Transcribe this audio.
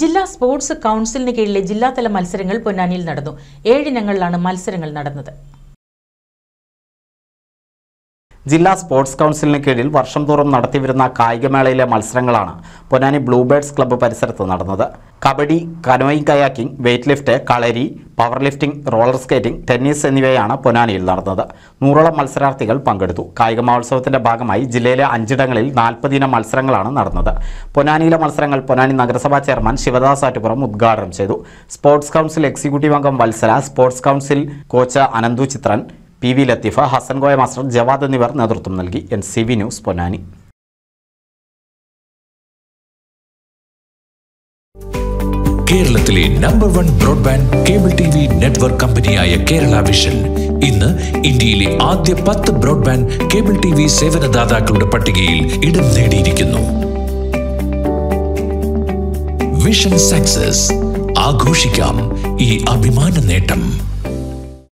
ജില്ലാ സ്പോർട്സ് കൗൺസിലിന് കീഴിലെ ജില്ലാതല മത്സരങ്ങൾ പൊന്നാനിയിൽ നടന്നു. ഏഴിനങ്ങളിലാണ് മത്സരങ്ങൾ നടന്നത്. ജില്ലാ സ്പോർട്സ് കൗൺസിലിന് കീഴിൽ വർഷം തോറും നടത്തിവരുന്ന കായികമേളയിലെ മത്സരങ്ങളാണ് പൊന്നാനി ബ്ലൂബേർഡ്സ് ക്ലബ്ബ് പരിസരത്ത് നടന്നത്. Kabaddi canoeing kayaking weight lift kalari power lifting roller skating tennis എന്നിവയാണ് പൊനാനിയിൽ നടന്നത്. നൂറോളം മത്സരാർത്ഥികൾ പങ്കെടുത്തു. കായിക മഹോത്സവത്തിന്റെ ഭാഗമായി ജില്ലയിലെ അഞ്ചിടങ്ങളിൽ നാൽപ്പതിനം മത്സരങ്ങളാണ് നടന്നത്. പൊനാനിയിലെ മത്സരങ്ങൾ പൊനാനി നഗരസഭാ ചെയർമാൻ ശിവദാസ് ആറ്റുപുറം ഉദ്ഘാടനം ചെയ്തു. സ്പോർട്സ് കൗൺസിൽ എക്സിക്യൂട്ടീവ് അംഗം Vatsala sports council coach Ananthu Chithran P V Latheefa Hasan Koya master Jawad എന്നിവർ നേതൃത്വം നൽകി. N C V news Ponnani. കേരളത്തിലെ number one broadband cable T V network കമ്പനിയായ കേരള വിഷൻ ഇന്ന് ഇന്ത്യയിലെ ആദ്യ പത്ത് ബ്രോഡ്ബാൻഡ് കേബിൾ ടി വി സേവനദാതാക്കളുടെ പട്ടികയിൽ ഇടം നേടിയിരിക്കുന്നു. വിഷൻ സക്സസ് ആഘോഷിക്കാം ഈ അഭിമാന നേട്ടം.